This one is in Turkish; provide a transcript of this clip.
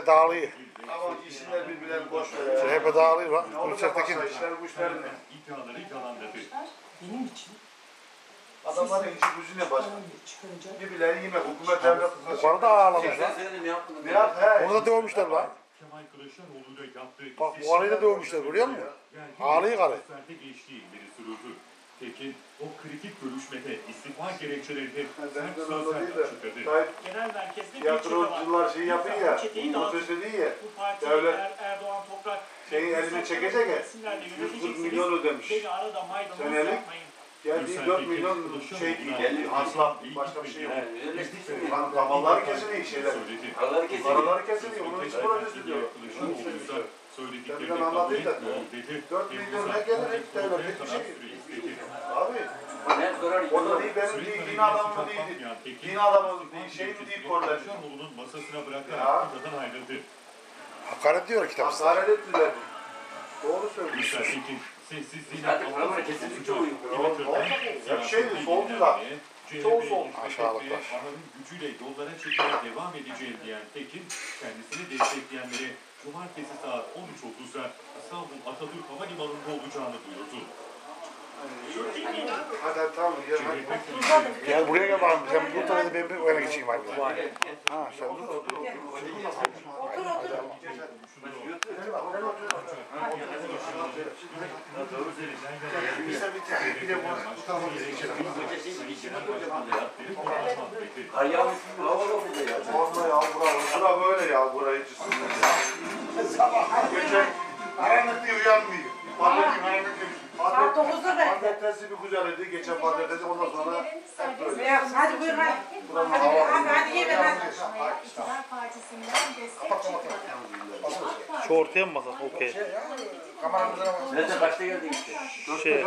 CHP dağılıyor. Ama isimler birbirlerini boş ver. ya. CHP dağılıyor bak. Başka işler bu işler ne? İddiaları yalanladı. Benim için Adamların işi gücü ne başka? çıkaracak. Birbirlerini yemek. Hükümet devlet Yukarıda ağlamış lan. Ne yap he? Onu da dövmüşler lan. Kemal Kılıçdaroğlu da yaptığı Bak bu arayı da dövmüşler görüyor musun? Ağlıyor karı. Serte geçtiği ileri sürüldü. Tekin o kritik görüşmede istifa gerekçelerini sert de sözlerle de. açıkladı. Genel merkezde şey yapıyor ya. Söz değil ya. Bu parti Devlet Er- Erdoğan Toprak şeyin elini çekecek ya. isimlerle 140 yöneteceksiniz. milyon ödemiş. Senelik. Geldiği 4 milyon şey değil. Geldi hasla başka bir şey yok. Davalları kesiliyor şeyler. Paraları kesiliyor. Onun için projesi diyor. Söylediklerini Ben anlatayım da. kabul etmiyor dedi. 4 milyon ne gelir hep devlet bir şey. O da değil benim değil din adamı mı değil. Din adamı değil şey mi değil korlar. Kılıçdaroğlu'nun masasına bırakarak Ya. ortadan ayrıldı. Hakaret diyor kitapta. Hakaret ettiler. Doğru söylüyorsun. Sessizliğine paraları kesinlikle uyuyor. Hep şeydi, soldular. Çoğu sol. Aşağılıklar. Bahar'ın gücüyle yollara çıkmaya devam edeceğim diyen Tekin, kendisini destekleyenlere Cumartesi saat 13.30'da İstanbul Atatürk Havalimanı'nda olacağını duyurdu. Hadi tamam gel hadi. Gel buraya gel bakalım. Sen bu tarafa ben bir oyuna geçeyim hadi. Ha sen dur. Otur otur. Kar yağmış gibi hava var burada ya. Vallahi ya bura, bura böyle ya burayı Sabah gece Pazartesi bir güzel idi. Geçen pazartesi ondan sonra hep böyle. Beyaz, hadi buyur hadi. Buranın Hadi, hadi, hadi hadi. İktidar Partisi'nden destek çıkmadı. Şu ortaya mı basak? Okey. Nerede kaçta geldin işte? Şey,